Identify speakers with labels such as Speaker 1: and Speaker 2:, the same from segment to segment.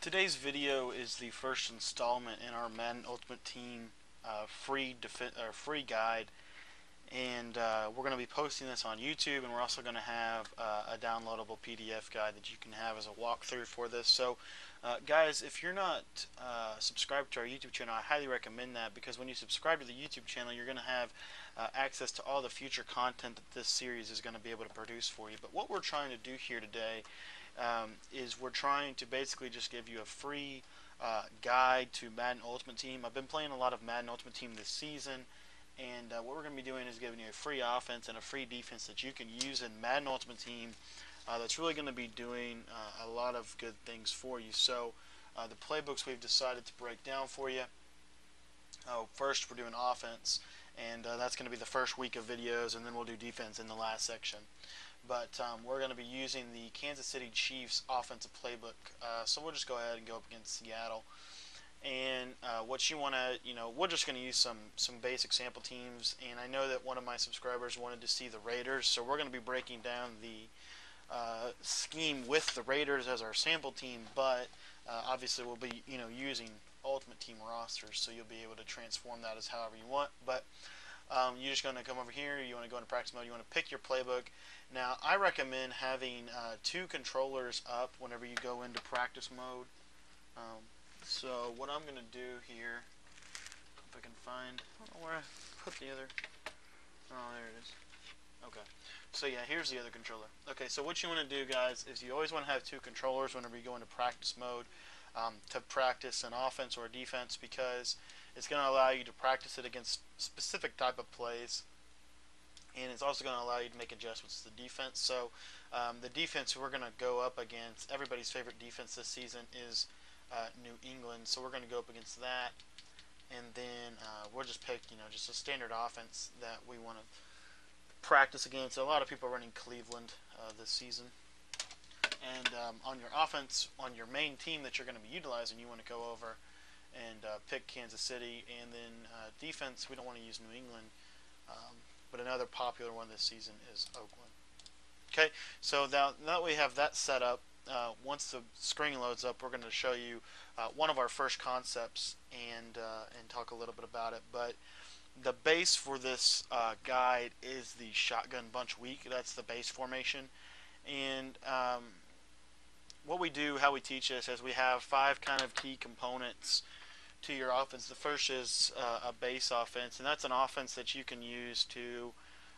Speaker 1: Today's video is the first installment in our Madden Ultimate Team uh, free free guide, and uh, we're going to be posting this on YouTube, and we're also going to have uh, a downloadable PDF guide that you can have as a walkthrough for this. So, uh, guys, if you're not uh, subscribed to our YouTube channel, I highly recommend that because when you subscribe to the YouTube channel, you're going to have access to all the future content that this series is going to be able to produce for you. But what we're trying to do here today um, is we're trying to basically just give you a free uh, guide to Madden Ultimate Team. I've been playing a lot of Madden Ultimate Team this season, and uh, what we're going to be doing is giving you a free offense and a free defense that you can use in Madden Ultimate Team uh, that's really going to be doing uh, a lot of good things for you. So uh, the playbooks we've decided to break down for you. Oh, first we're doing offense, and that's going to be the first week of videos, and then we'll do defense in the last section but um, we're going to be using the Kansas City Chiefs offensive playbook. Uh, so we'll just go ahead and go up against Seattle. And uh, what you want to, you know, we're just going to use some some basic sample teams. And I know that one of my subscribers wanted to see the Raiders, so we're going to be breaking down the uh, scheme with the Raiders as our sample team. But uh, obviously, we'll be, you know, using Ultimate Team rosters, so you'll be able to transform that as however you want. But um, you're just going to come over here. You want to go into practice mode. You want to pick your playbook. Now, I recommend having uh, two controllers up whenever you go into practice mode. Um, so what I'm going to do here, if I can find, I where I put the other, oh, there it is. Okay. So yeah, here's the other controller. Okay, so what you want to do, guys, is you always want to have two controllers whenever you go into practice mode um, to practice an offense or defense because it's going to allow you to practice it against specific type of plays and it's also going to allow you to make adjustments to the defense. So um, the defense we're going to go up against, everybody's favorite defense this season is uh, New England. So we're going to go up against that, and then uh, we'll just pick, you know, just a standard offense that we want to practice against. So a lot of people are running Cleveland uh, this season. And um, on your offense, on your main team that you're going to be utilizing, you want to go over and uh, pick Kansas City. And then uh, defense, we don't want to use New England. Um, but another popular one this season is Oakland. Okay, so now, now that we have that set up, uh, once the screen loads up, we're going to show you uh, one of our first concepts and uh, and talk a little bit about it. But the base for this uh, guide is the shotgun bunch weak. That's the base formation, and um, what we do, how we teach this, is we have five kind of key components to your offense. The first is uh, a base offense, and that's an offense that you can use to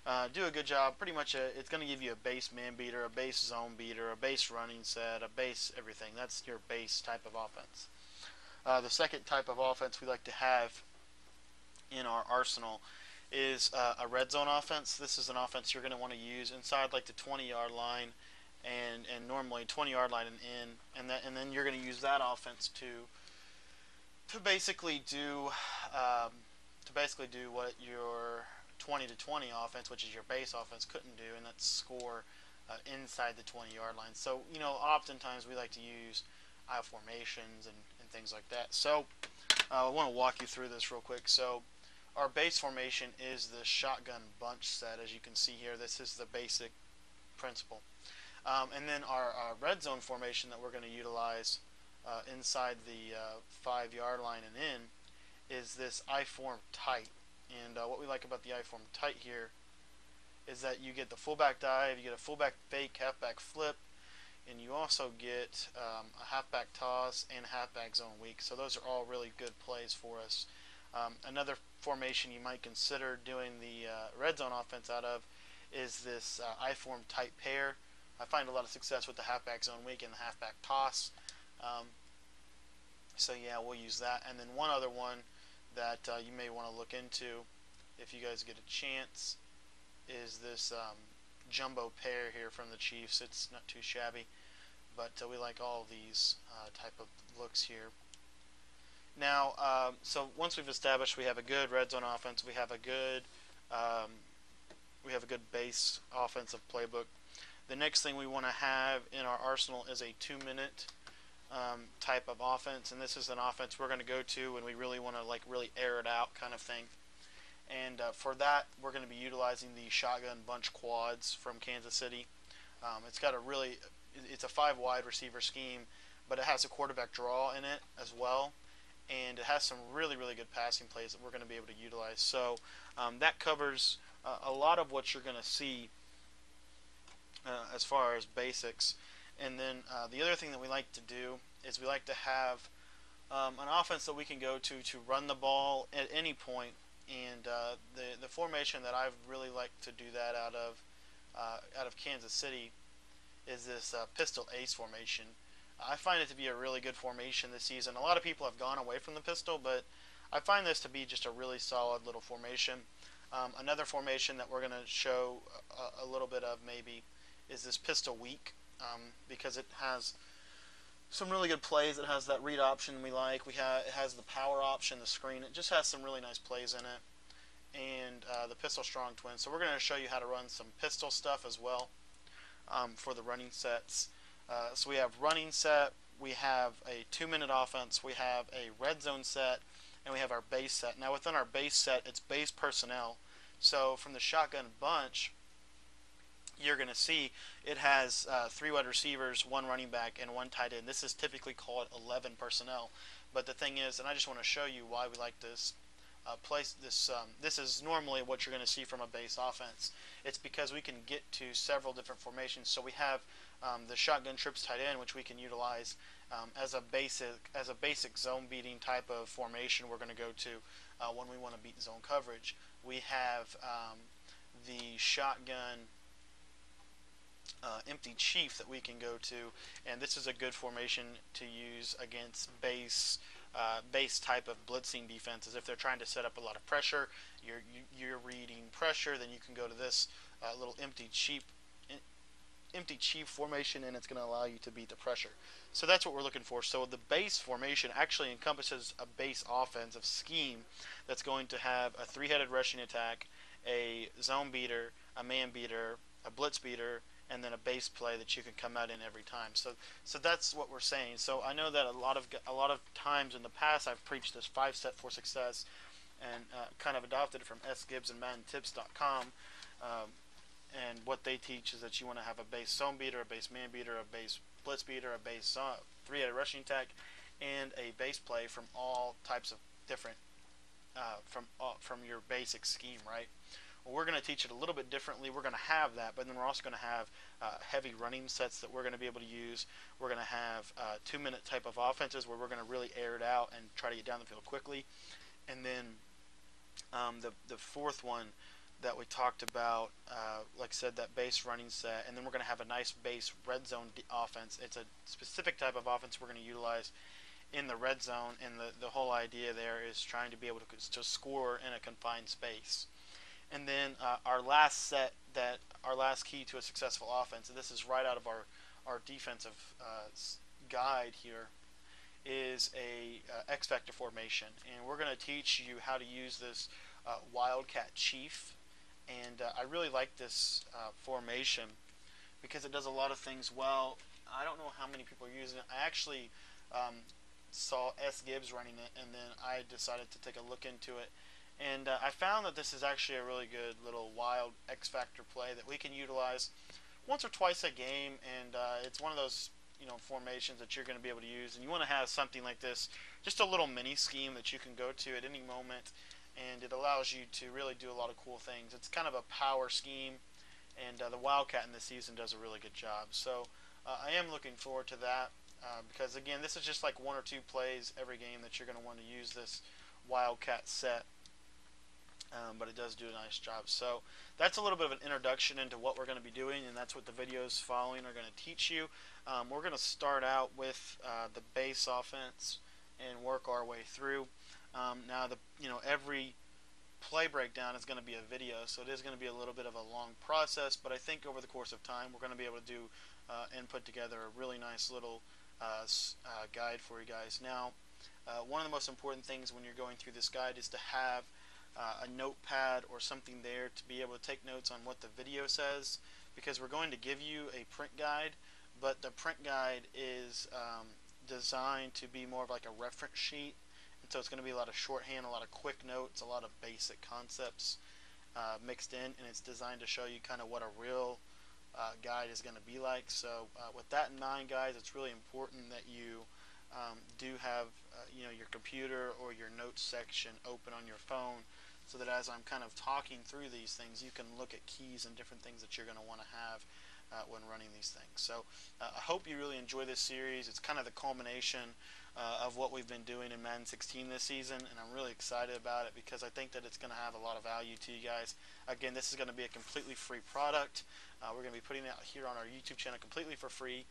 Speaker 1: uh, do a good job. Pretty much, a, it's going to give you a base man beater, a base zone beater, a base running set, a base everything. That's your base type of offense. Uh, the second type of offense we like to have in our arsenal is uh, a red zone offense. This is an offense you're going to want to use inside like the 20 yard line and and normally 20 yard line and in and that and then you're going to use that offense to to basically do um, to basically do what your 20 to 20 offense, which is your base offense, couldn't do, and that's score uh, inside the 20 yard line. So you know, oftentimes we like to use I formations and, and things like that. So uh, I want to walk you through this real quick. So our base formation is the shotgun bunch set, as you can see here. This is the basic principle. Um, and then our, our red zone formation that we're going to utilize uh, inside the uh, five yard line and in is this I-form tight. And uh, what we like about the I-form tight here is that you get the fullback dive, you get a fullback fake, halfback flip, and you also get um, a halfback toss and halfback zone weak. So those are all really good plays for us. Um, another formation you might consider doing the uh, red zone offense out of is this uh, I-form tight pair. I find a lot of success with the halfback zone weak and the halfback toss. Um, so yeah, we'll use that. And then one other one that uh, you may want to look into if you guys get a chance is this um, jumbo pair here from the Chiefs. It's not too shabby, but uh, we like all these uh, type of looks here. Now, um, so once we've established we have a good red zone offense, we have a good um, we have a good base offensive playbook. The next thing we want to have in our arsenal is a two-minute um, type of offense, and this is an offense we're going to go to when we really want to like really air it out kind of thing. And uh, for that, we're going to be utilizing the shotgun bunch quads from Kansas City. Um, it's got a really, it's a five wide receiver scheme, but it has a quarterback draw in it as well, and it has some really really good passing plays that we're going to be able to utilize. So um, that covers uh, a lot of what you're going to see uh, as far as basics. And then uh, the other thing that we like to do is we like to have um, an offense that we can go to to run the ball at any point. And uh, the the formation that I've really like to do that out of uh, out of Kansas City is this uh, pistol ace formation. I find it to be a really good formation this season. A lot of people have gone away from the pistol, but I find this to be just a really solid little formation. Um, another formation that we're going to show a, a, little bit of maybe is this pistol weak um, because it has some really good plays. It has that read option we like. We have it has the power option, the screen. It just has some really nice plays in it, and uh, the pistol strong twin. So we're going to show you how to run some pistol stuff as well um, for the running sets. Uh, so we have running set. We have a two-minute offense. We have a red zone set, and we have our base set. Now within our base set, it's base personnel. So from the shotgun bunch, you're going to see it has uh, three wide receivers, one running back, and one tight end. This is typically called 11 personnel. But the thing is, and I just want to show you why we like this uh, place. This um, this is normally what you're going to see from a base offense. It's because we can get to several different formations. So we have um, the shotgun trips tight end, which we can utilize um, as a basic as a basic zone beating type of formation. We're going to go to uh, when we want to beat zone coverage. We have um, the shotgun empty chief that we can go to, and this is a good formation to use against base uh, base type of blitzing defenses. If they're trying to set up a lot of pressure, you're you, are reading pressure, then you can go to this uh, little empty chief empty chief formation, and it's going to allow you to beat the pressure. So that's what we're looking for. So the base formation actually encompasses a base offensive scheme that's going to have a three-headed rushing attack, a zone beater, a man beater, a blitz beater, and then a base play that you can come out in every time. So, so that's what we're saying. So I know that a lot of a lot of times in the past I've preached this five step for success, and uh, kind of adopted it from S Gibbs and MaddenTips.com. Um, and what they teach is that you want to have a base zone beater, a base man beater, a base blitz beater, a base three-headed rushing attack, and a base play from all types of different uh, from uh, from your basic scheme, right? We're going to teach it a little bit differently. We're going to have that, but then we're also going to have uh, heavy running sets that we're going to be able to use. We're going to have uh, two-minute type of offenses where we're going to really air it out and try to get down the field quickly. And then um, the the fourth one that we talked about, uh, like I said, that base running set, and then we're going to have a nice base red zone offense. It's a specific type of offense we're going to utilize in the red zone, and the, the whole idea there is trying to be able to, to score in a confined space. And then uh, our last set that our last key to a successful offense, and this is right out of our our defensive uh, guide here, is a uh, X factor formation, and we're going to teach you how to use this uh, Wildcat Chief, and uh, I really like this uh, formation because it does a lot of things well. I don't know how many people are using it. I actually um, saw S Gibbs running it, and then I decided to take a look into it and uh, I found that this is actually a really good little wild X Factor play that we can utilize once or twice a game. And uh, it's one of those you know formations that you're going to be able to use. And you want to have something like this, just a little mini scheme that you can go to at any moment. And it allows you to really do a lot of cool things. It's kind of a power scheme. And uh, the Wildcat in this season does a really good job. So uh, I am looking forward to that. Uh, because again, this is just like one or two plays every game that you're going to want to use this Wildcat set um, but it does do a nice job. So that's a little bit of an introduction into what we're going to be doing, and that's what the videos following are going to teach you. Um, we're going to start out with uh, the base offense and work our way through. Um, now, the you know every play breakdown is going to be a video, so it is going to be a little bit of a long process. But I think over the course of time, we're going to be able to do uh, and put together a really nice little uh, uh, guide for you guys. Now, uh, one of the most important things when you're going through this guide is to have uh, a notepad or something there to be able to take notes on what the video says because we're going to give you a print guide but the print guide is um, designed to be more of like a reference sheet and so it's going to be a lot of shorthand a lot of quick notes a lot of basic concepts uh, mixed in and it's designed to show you kind of what a real uh, guide is going to be like. So uh, with that in mind, guys, it's really important that you um, do have uh, you know your computer or your notes section open on your phone so that as I'm kind of talking through these things, you can look at keys and different things that you're going to want to have uh, when running these things. So uh, I hope you really enjoy this series. It's kind of the culmination uh, of what we've been doing in Madden 16 this season, and I'm really excited about it because I think that it's going to have a lot of value to you guys. Again, this is going to be a completely free product. Uh, we're going to be putting it out here on our YouTube channel completely for free,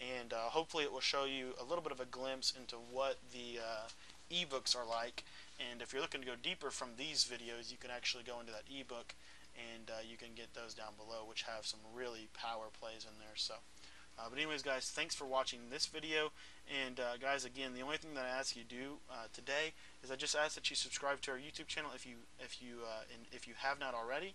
Speaker 1: and uh, hopefully it will show you a little bit of a glimpse into what the uh, ebooks are like. And if you're looking to go deeper from these videos, you can actually go into that ebook and uh, you can get those down below, which have some really power plays in there. So. Uh, but anyways, guys, thanks for watching this video. And uh, guys, again, the only thing that I ask you to do uh, today is I just ask that you subscribe to our YouTube channel if you if you uh, if you have not already,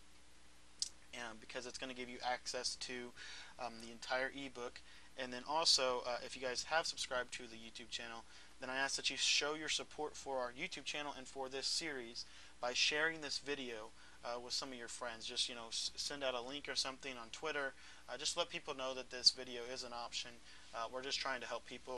Speaker 1: um, because it's going to give you access to um, the entire ebook. And then also, uh, if you guys have subscribed to the YouTube channel, then I ask that you show your support for our YouTube channel and for this series by sharing this video uh, with some of your friends. Just you know, send out a link or something on Twitter. Uh, just let people know that this video is an option. Uh, we're just trying to help people.